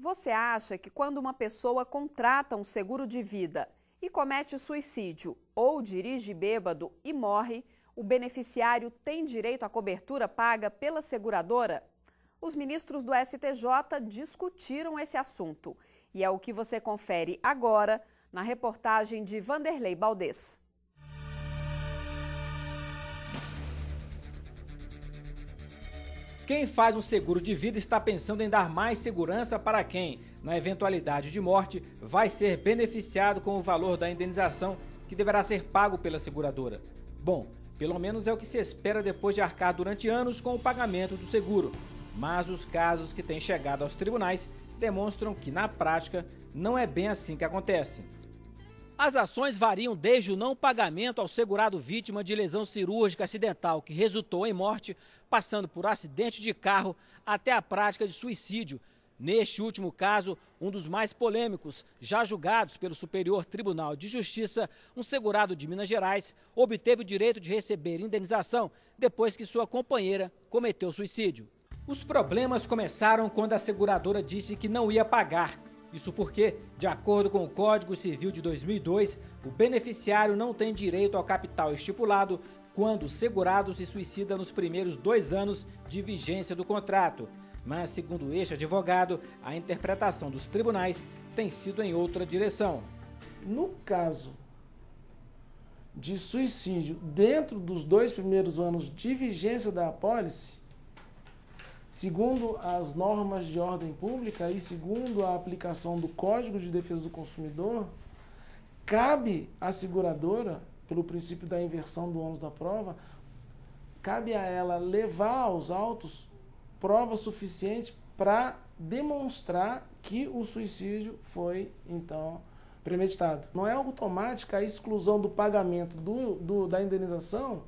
Você acha que quando uma pessoa contrata um seguro de vida e comete suicídio ou dirige bêbado e morre, o beneficiário tem direito à cobertura paga pela seguradora? Os ministros do STJ discutiram esse assunto e é o que você confere agora na reportagem de Vanderlei Baldez. Quem faz um seguro de vida está pensando em dar mais segurança para quem, na eventualidade de morte, vai ser beneficiado com o valor da indenização que deverá ser pago pela seguradora. Bom, pelo menos é o que se espera depois de arcar durante anos com o pagamento do seguro. Mas os casos que têm chegado aos tribunais demonstram que, na prática, não é bem assim que acontece. As ações variam desde o não pagamento ao segurado vítima de lesão cirúrgica acidental que resultou em morte, passando por acidente de carro até a prática de suicídio. Neste último caso, um dos mais polêmicos, já julgados pelo Superior Tribunal de Justiça, um segurado de Minas Gerais obteve o direito de receber indenização depois que sua companheira cometeu suicídio. Os problemas começaram quando a seguradora disse que não ia pagar isso porque, de acordo com o Código Civil de 2002, o beneficiário não tem direito ao capital estipulado quando o segurado se suicida nos primeiros dois anos de vigência do contrato. Mas, segundo este advogado, a interpretação dos tribunais tem sido em outra direção. No caso de suicídio dentro dos dois primeiros anos de vigência da apólice, Segundo as normas de ordem pública e segundo a aplicação do Código de Defesa do Consumidor, cabe à seguradora, pelo princípio da inversão do ônus da prova, cabe a ela levar aos autos prova suficiente para demonstrar que o suicídio foi, então, premeditado. Não é automática a exclusão do pagamento do, do da indenização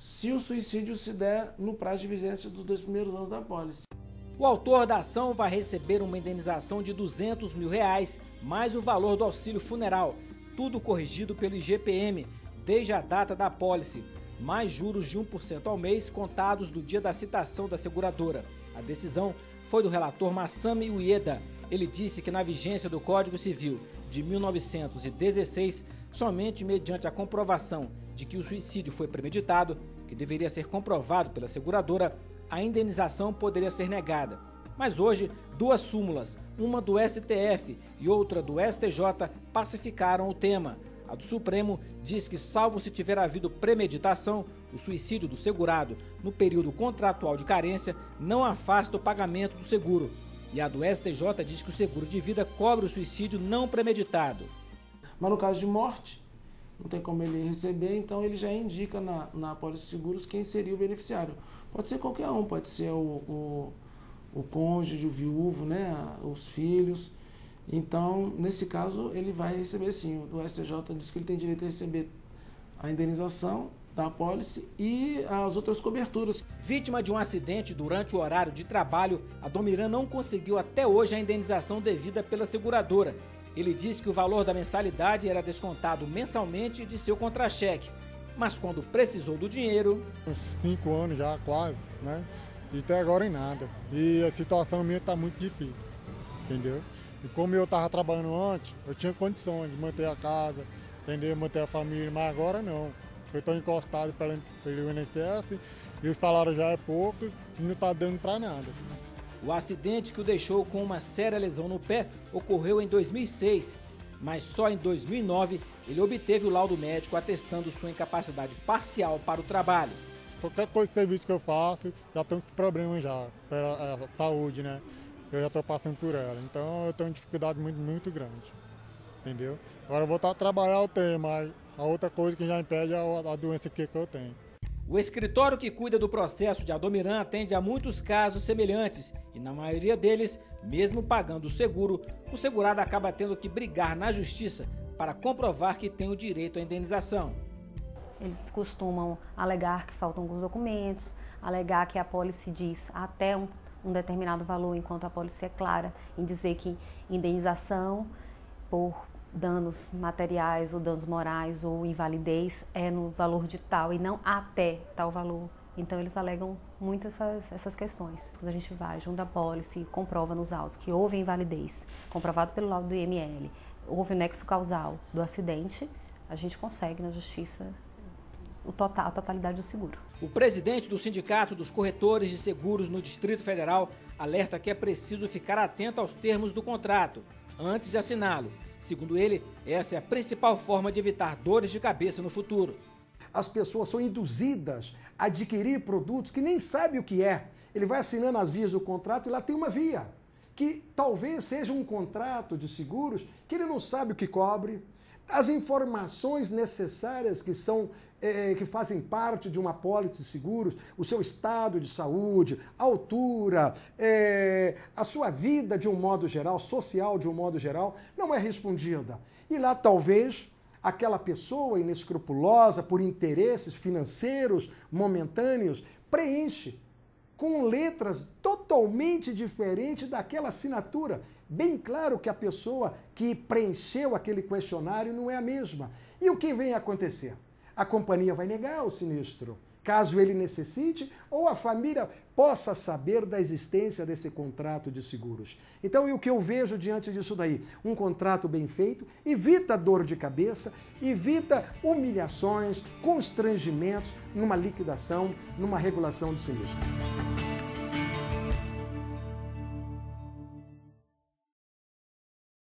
se o suicídio se der no prazo de vigência dos dois primeiros anos da pólice. O autor da ação vai receber uma indenização de 200 mil reais, mais o valor do auxílio funeral, tudo corrigido pelo IGPM, desde a data da apólice, mais juros de 1% ao mês contados do dia da citação da seguradora. A decisão foi do relator Massami Ueda. Ele disse que na vigência do Código Civil de 1916, somente mediante a comprovação de que o suicídio foi premeditado, que deveria ser comprovado pela seguradora, a indenização poderia ser negada. Mas hoje, duas súmulas, uma do STF e outra do STJ, pacificaram o tema. A do Supremo diz que, salvo se tiver havido premeditação, o suicídio do segurado no período contratual de carência não afasta o pagamento do seguro. E a do STJ diz que o seguro de vida cobre o suicídio não premeditado. Mas no caso de morte, não tem como ele receber, então ele já indica na, na apólice de seguros quem seria o beneficiário. Pode ser qualquer um, pode ser o, o, o cônjuge, o viúvo, né, os filhos. Então, nesse caso, ele vai receber sim. O STJ diz que ele tem direito a receber a indenização da apólice e as outras coberturas. Vítima de um acidente durante o horário de trabalho, a Domiran não conseguiu até hoje a indenização devida pela seguradora ele disse que o valor da mensalidade era descontado mensalmente de seu contra-cheque, mas quando precisou do dinheiro. Uns cinco anos já, quase, né? E até agora em nada. E a situação minha está muito difícil, entendeu? E como eu estava trabalhando antes, eu tinha condições de manter a casa, entendeu? Manter a família, mas agora não. Eu estou encostado pelo, INSS e o salário já é pouco e não está dando para nada. O acidente que o deixou com uma séria lesão no pé ocorreu em 2006, mas só em 2009 ele obteve o laudo médico atestando sua incapacidade parcial para o trabalho. Qualquer coisa de serviço que eu faço, já tenho problema já, pela a saúde, né? Eu já estou passando por ela, então eu tenho dificuldade muito, muito grande, entendeu? Agora eu vou estar a trabalhar o tenho, mas a outra coisa que já impede é a doença que eu tenho. O escritório que cuida do processo de Adomiran atende a muitos casos semelhantes e, na maioria deles, mesmo pagando o seguro, o segurado acaba tendo que brigar na justiça para comprovar que tem o direito à indenização. Eles costumam alegar que faltam alguns documentos, alegar que a pólice diz até um, um determinado valor, enquanto a pólice é clara em dizer que indenização por danos materiais ou danos morais ou invalidez é no valor de tal e não até tal valor Então eles alegam muito essas, essas questões. Quando a gente vai junto à pólice, comprova nos autos que houve invalidez, comprovado pelo laudo do IML, houve nexo causal do acidente, a gente consegue na justiça o total, a totalidade do seguro. O presidente do Sindicato dos Corretores de Seguros no Distrito Federal alerta que é preciso ficar atento aos termos do contrato antes de assiná-lo. Segundo ele, essa é a principal forma de evitar dores de cabeça no futuro. As pessoas são induzidas a adquirir produtos que nem sabe o que é. Ele vai assinando as vias do contrato e lá tem uma via, que talvez seja um contrato de seguros que ele não sabe o que cobre, as informações necessárias que são é, que fazem parte de uma pólice de seguros, o seu estado de saúde, altura, é, a sua vida de um modo geral, social de um modo geral, não é respondida. E lá talvez aquela pessoa inescrupulosa por interesses financeiros momentâneos preenche com letras totalmente diferentes daquela assinatura. Bem claro que a pessoa que preencheu aquele questionário não é a mesma. E o que vem a acontecer? A companhia vai negar o sinistro, caso ele necessite ou a família possa saber da existência desse contrato de seguros. Então, e o que eu vejo diante disso daí? Um contrato bem feito evita dor de cabeça, evita humilhações, constrangimentos numa liquidação, numa regulação de sinistro.